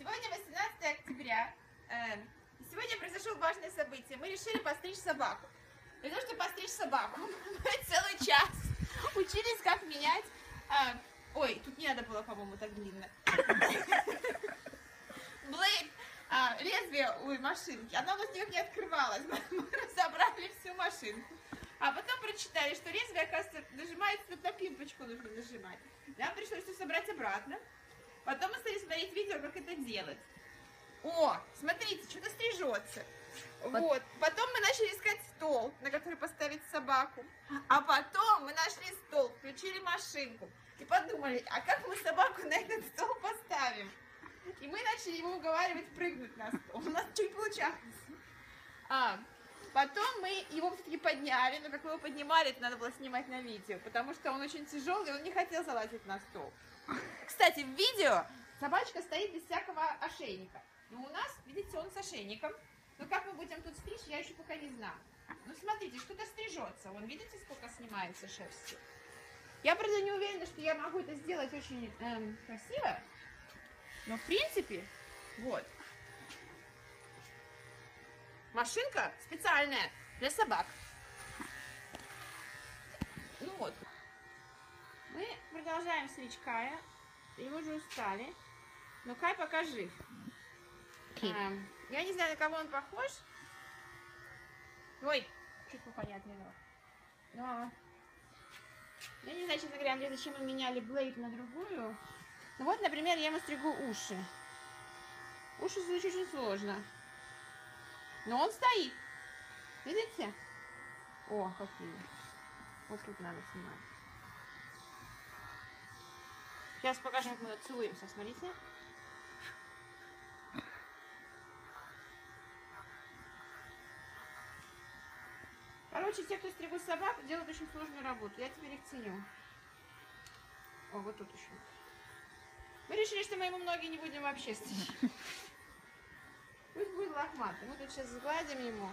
Сегодня 18 октября. Э, Сегодня произошло важное событие. Мы решили постричь собаку. Для того, чтобы постричь собаку, мы целый час учились, как менять... а, Ой, тут не надо было, по-моему, так длинно. Блейд, а, лезвие у машинки. Оно у нас не открывалось. Мы разобрали всю машинку. А потом прочитали, что лезвие, оказывается, нажимается тут на пимпочку нужно нажимать. Нам пришлось все собрать обратно. Потом мы стали смотреть как это делать. О, смотрите, что-то стрижется. Вот. Потом мы начали искать стол, на который поставить собаку. А потом мы нашли стол, включили машинку. И подумали, а как мы собаку на этот стол поставим? И мы начали его уговаривать прыгнуть на стол. У нас чуть получалось. А, потом мы его все-таки подняли, но как мы его поднимали, это надо было снимать на видео, потому что он очень тяжелый, он не хотел залазить на стол. Кстати, в видео собачка стоит без всякого ошейника. Но у нас, видите, он с ошейником. Но как мы будем тут стричь, я еще пока не знаю. Ну, смотрите, что-то стрижется. Вон, видите, сколько снимается шерсти? Я, правда, не уверена, что я могу это сделать очень эм, красиво. Но, в принципе, вот. Машинка специальная для собак. Ну вот. Мы продолжаем стричь Кая. Мы уже устали. Но Кай пока жив. А, я не знаю, на кого он похож. Ой, чуть попонятнее. Но я не знаю, честно говоря, Андрей, зачем мы меняли Блейд на другую. Ну вот, например, я ему стригу уши. Уши стричь очень сложно. Но он стоит. Видите? О, какие. Вот тут надо снимать. Сейчас покажем, как мы целуемся. Смотрите. Короче, те, кто стригут собак, делают очень сложную работу. Я теперь их ценю. О, вот тут еще. Мы решили, что мы ему ноги не будем вообще стричь. Лохматый. Мы тут сейчас сгладим ему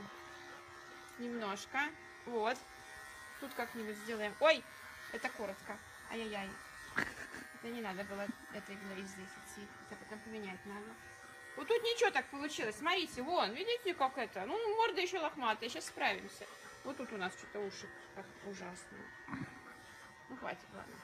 немножко. Вот. Тут как-нибудь сделаем. Ой, это коротко. Ай-яй-яй. Это не надо было это говорить здесь идти. Это потом поменять надо. Вот тут ничего так получилось. Смотрите, вон, видите, как это? Ну, морда еще лохматая, сейчас справимся. Вот тут у нас что-то уши как ужасно. Ну, хватит, ладно.